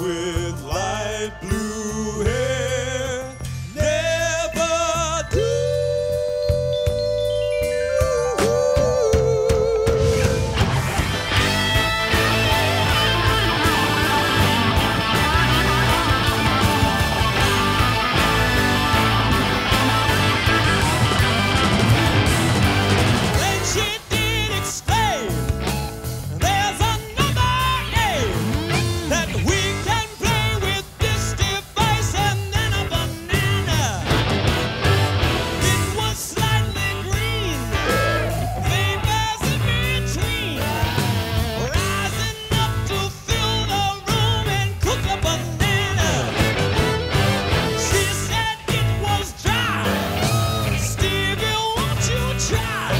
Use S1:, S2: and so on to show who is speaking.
S1: with light blue. try.